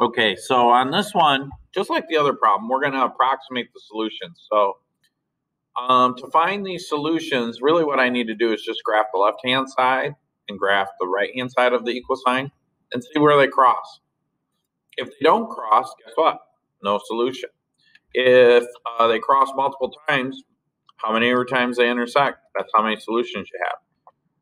Okay, so on this one, just like the other problem, we're going to approximate the solutions. So um, to find these solutions, really what I need to do is just graph the left-hand side and graph the right-hand side of the equal sign and see where they cross. If they don't cross, guess what? No solution. If uh, they cross multiple times, how many times they intersect? That's how many solutions you have.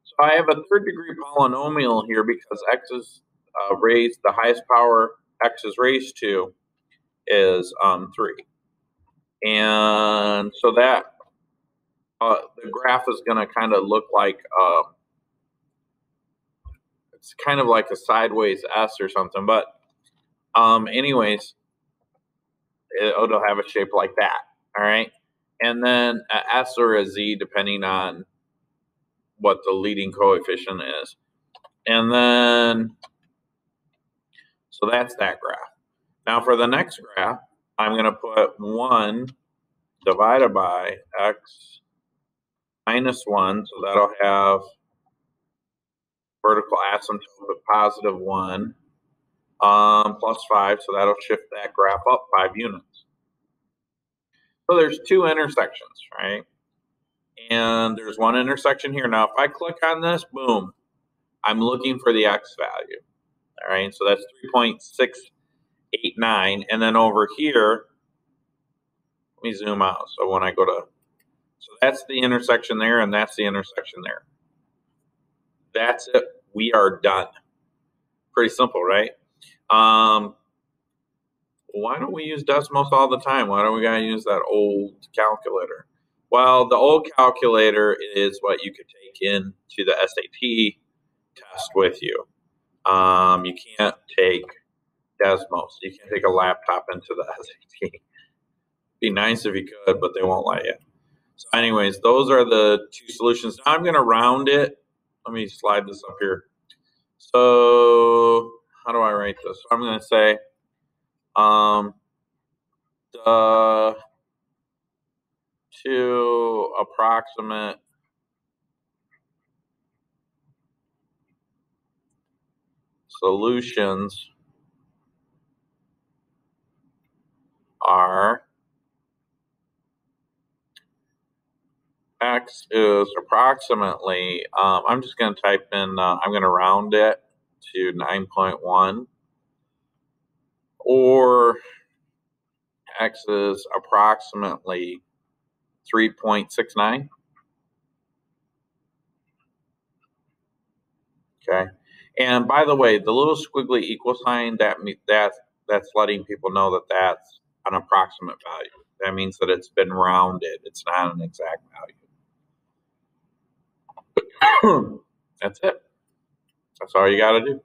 So I have a third degree polynomial here because x is uh, raised, the highest power x is raised to is um, 3. And so that uh, the graph is going to kind of look like uh, it's kind of like a sideways S or something. But um, anyways, it, it'll have a shape like that. All right. And then a S or a Z, depending on what the leading coefficient is. And then so that's that graph. Now for the next graph, I'm going to put 1 divided by x minus 1. So that'll have vertical asymptote of positive 1 um, plus 5. So that'll shift that graph up 5 units. So there's two intersections, right? And there's one intersection here. Now, if I click on this, boom, I'm looking for the x value. All right, so that's 3.689. And then over here, let me zoom out. So when I go to, so that's the intersection there, and that's the intersection there. That's it. We are done. Pretty simple, right? Um, why don't we use Desmos all the time? Why don't we gotta use that old calculator? Well, the old calculator is what you could take in to the SAT test with you. Um, you can't take Desmos. You can't take a laptop into the SAT. Be nice if you could, but they won't let you. So, anyways, those are the two solutions. Now I'm going to round it. Let me slide this up here. So, how do I write this? I'm going to say um, the two approximate solutions are x is approximately, um, I'm just going to type in, uh, I'm going to round it to 9.1, or x is approximately 3.69. Okay. And by the way, the little squiggly equal sign that that that's letting people know that that's an approximate value. That means that it's been rounded. It's not an exact value. that's it. That's all you got to do.